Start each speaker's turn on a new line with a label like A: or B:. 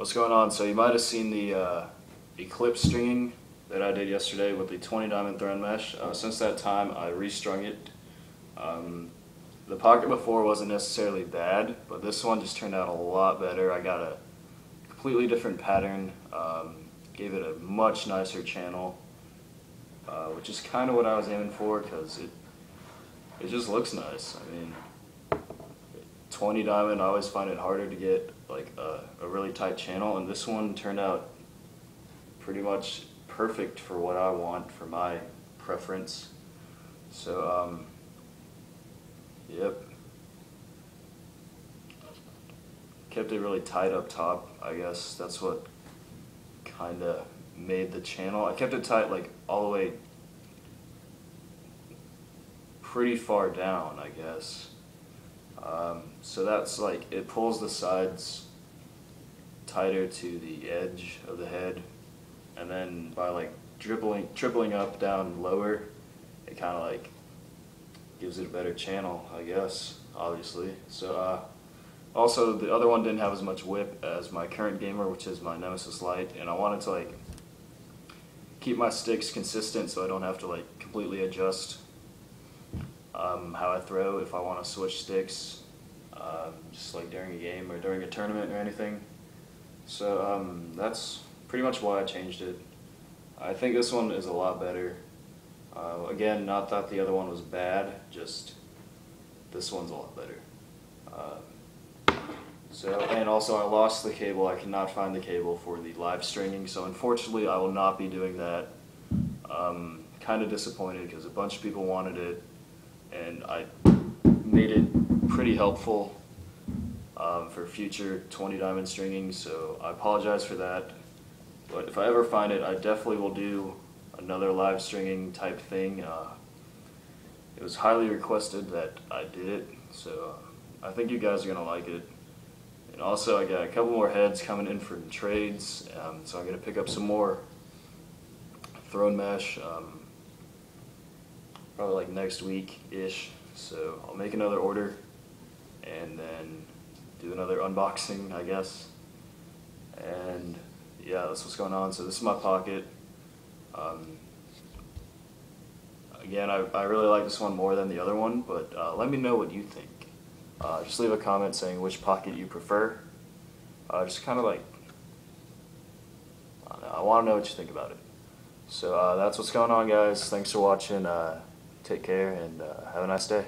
A: What's going on? So you might have seen the uh, eclipse stringing that I did yesterday with the 20 diamond Throne mesh. Uh, since that time, I restrung it. Um, the pocket before wasn't necessarily bad, but this one just turned out a lot better. I got a completely different pattern, um, gave it a much nicer channel, uh, which is kind of what I was aiming for because it it just looks nice. I mean, 20 diamond, I always find it harder to get like a, a really tight channel, and this one turned out pretty much perfect for what I want for my preference. So, um, yep. Kept it really tight up top, I guess. That's what kind of made the channel. I kept it tight like all the way pretty far down, I guess. Um, so that's like, it pulls the sides tighter to the edge of the head. And then by like dribbling, tripling up, down, lower, it kind of like gives it a better channel, I guess, obviously. So, uh, also the other one didn't have as much whip as my current gamer, which is my Nemesis Light, and I wanted to like keep my sticks consistent so I don't have to like completely adjust um, how I throw if I want to switch sticks, um, just like during a game or during a tournament or anything. So um, that's pretty much why I changed it. I think this one is a lot better. Uh, again, not that the other one was bad, just this one's a lot better. Uh, so, and also I lost the cable. I cannot find the cable for the live streaming, so unfortunately I will not be doing that. Um, kind of disappointed because a bunch of people wanted it and I made it pretty helpful um, for future 20 diamond stringing, so I apologize for that. But if I ever find it, I definitely will do another live stringing type thing. Uh, it was highly requested that I did it, so uh, I think you guys are going to like it. And also, I got a couple more heads coming in for trades, um, so I'm going to pick up some more throne mesh. Um, probably like next week-ish. So I'll make another order and then do another unboxing, I guess. And yeah, that's what's going on. So this is my pocket. Um, again, I, I really like this one more than the other one, but uh, let me know what you think. Uh, just leave a comment saying which pocket you prefer. Uh, just kind of like, I, I want to know what you think about it. So uh, that's what's going on, guys. Thanks for watching. Take care and uh, have a nice day.